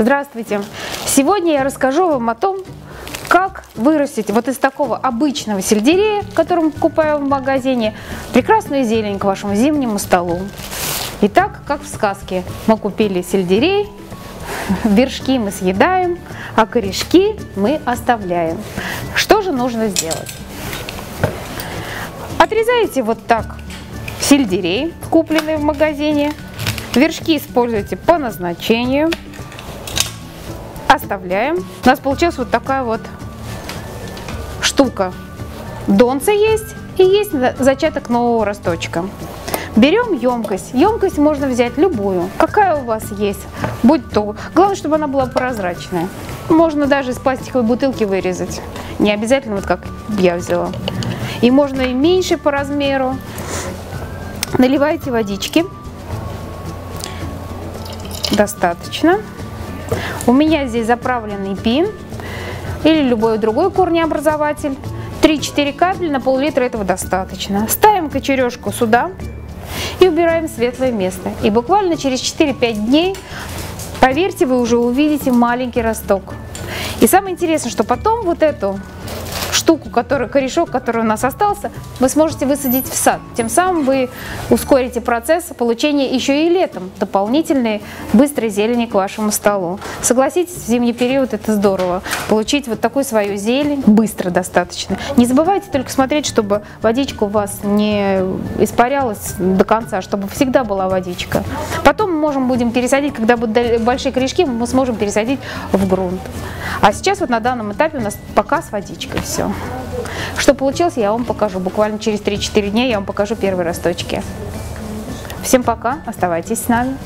Здравствуйте! Сегодня я расскажу вам о том, как вырастить вот из такого обычного сельдерея, который мы в магазине, прекрасную зелень к вашему зимнему столу. Итак, как в сказке, мы купили сельдерей, вершки мы съедаем, а корешки мы оставляем. Что же нужно сделать? Отрезаете вот так сельдерей, купленный в магазине, вершки используйте по назначению – оставляем. У нас получилась вот такая вот штука. Донца есть и есть зачаток нового росточка. Берем емкость. Емкость можно взять любую, какая у вас есть. Будь то. Главное, чтобы она была прозрачная. Можно даже из пластиковой бутылки вырезать. Не обязательно, вот как я взяла. И можно и меньше по размеру. Наливайте водички. Достаточно. У меня здесь заправленный пин или любой другой корнеобразователь. 3-4 капли на пол-литра этого достаточно. Ставим кочережку сюда и убираем светлое место. И буквально через 4-5 дней, поверьте, вы уже увидите маленький росток. И самое интересное, что потом вот эту штуку, который, корешок, который у нас остался, вы сможете высадить в сад. Тем самым вы ускорите процесс получения еще и летом дополнительной быстрой зелени к вашему столу. Согласитесь, в зимний период это здорово. Получить вот такую свою зелень быстро достаточно. Не забывайте только смотреть, чтобы водичка у вас не испарялась до конца, чтобы всегда была водичка. Потом мы можем будем пересадить, когда будут большие корешки, мы сможем пересадить в грунт. А сейчас вот на данном этапе у нас пока с водичкой все. Что получилось, я вам покажу. Буквально через 3-4 дня я вам покажу первые росточки. Всем пока, оставайтесь с нами.